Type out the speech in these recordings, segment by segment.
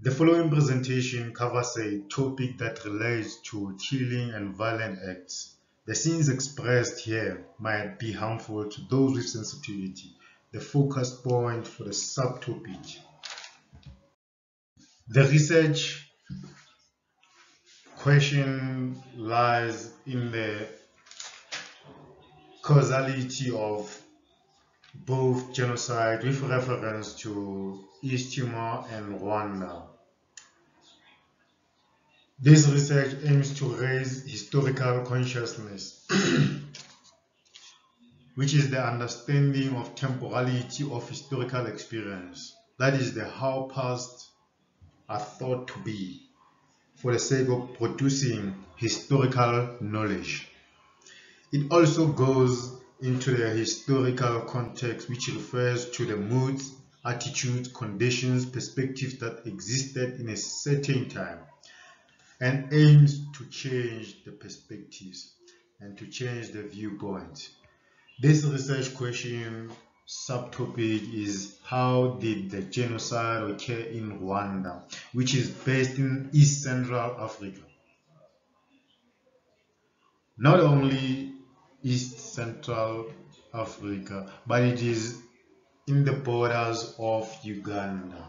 The following presentation covers a topic that relates to killing and violent acts. The scenes expressed here might be harmful to those with sensitivity. The focus point for the subtopic. The research question lies in the causality of both genocide with reference to East Timor and Rwanda. This research aims to raise historical consciousness, which is the understanding of temporality of historical experience. That is the how past are thought to be for the sake of producing historical knowledge. It also goes into the historical context which refers to the moods, attitudes, conditions, perspectives that existed in a certain time and aims to change the perspectives and to change the viewpoint. This research question subtopic is how did the genocide occur in Rwanda, which is based in East Central Africa. Not only East Central Africa, but it is in the borders of Uganda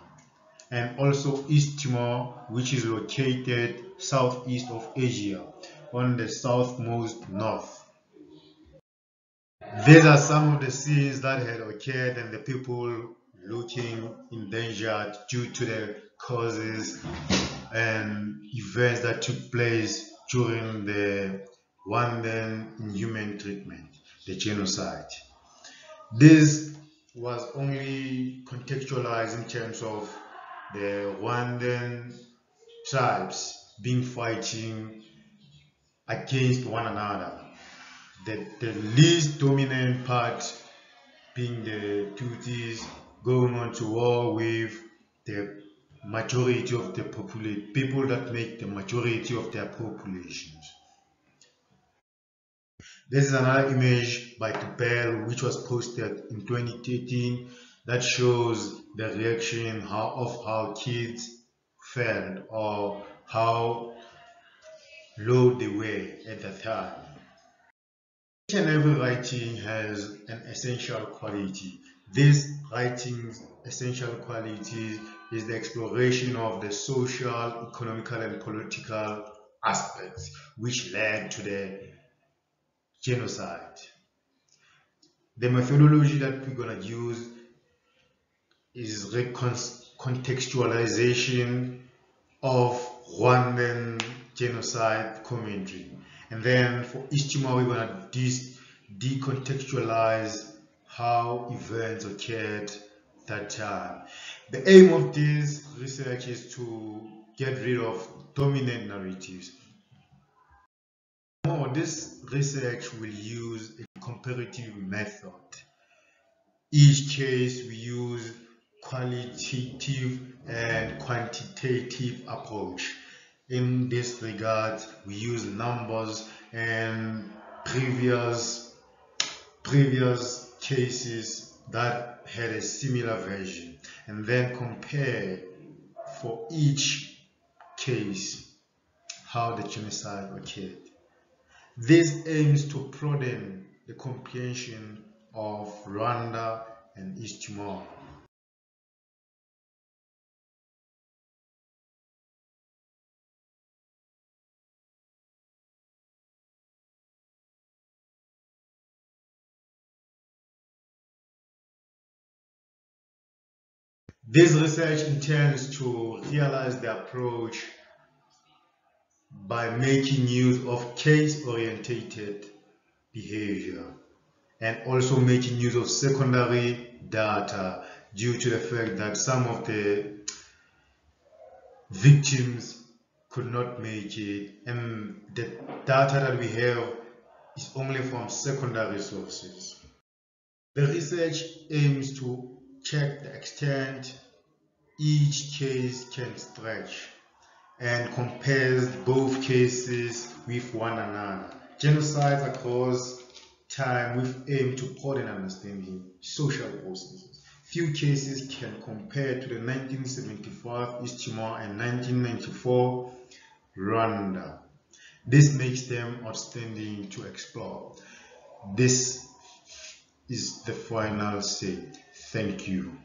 and also East Timor, which is located southeast of Asia on the southmost north. These are some of the scenes that had occurred and the people looking endangered due to the causes and events that took place during the Rwandan inhuman treatment, the genocide. This was only contextualized in terms of the Rwandan tribes being fighting against one another. The, the least dominant part being the Tutsis going on to war with the majority of the population, people that make the majority of their populations. This is another image by Tubel which was posted in 2013 that shows the reaction how, of how kids felt or how low they were at the time. Each and every writing has an essential quality. This writing's essential quality is the exploration of the social, economical, and political aspects which led to the genocide. The methodology that we're going to use is recontextualization of Rwandan genocide commentary. And then for East Timor, we're going to de decontextualize how events occurred that time. The aim of this research is to get rid of dominant narratives. This research will use a comparative method. Each case we use qualitative and quantitative approach. In this regard, we use numbers and previous previous cases that had a similar version and then compare for each case how the genocide occurred. This aims to broaden the comprehension of Rwanda and East Timor. This research intends to realize the approach by making use of case-orientated behavior and also making use of secondary data due to the fact that some of the victims could not make it and the data that we have is only from secondary sources. The research aims to check the extent each case can stretch and compares both cases with one another. Genocides across time with aim to broaden understanding social processes. few cases can compare to the 1975 East Timor and 1994 Rwanda. This makes them outstanding to explore. This is the final say. Thank you.